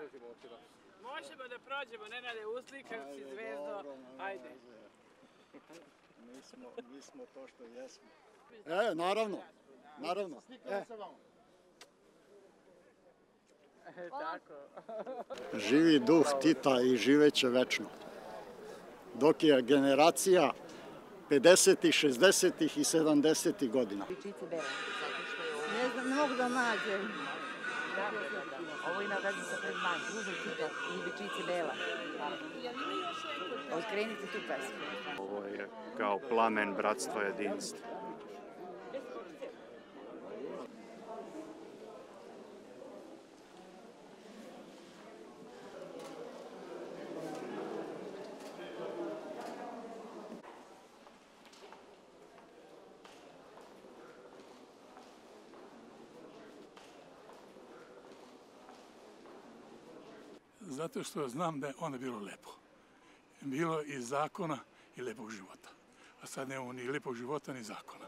prođemo oči Možemo da prođemo, Nenade, uslikavci, zvezdo, ajde. Mi smo, mi smo to što jesmo. E, naravno, naravno. E, Tako. živi duh Tita i živeće večno. Dok je generacija 50. 60. i 70. godina. Ne znam, ne mogu da nađem. Ovo ima veze sa pred manje. Uzem ti to, i bičice bela. Otkrenite tu pesmu. Ovo je kao plamen bratstva jedinstva. Zato što znam da je onda bilo lepo. Bilo i zakona i lepog života. A sad nemamo ni lepog života ni zakona.